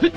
嘿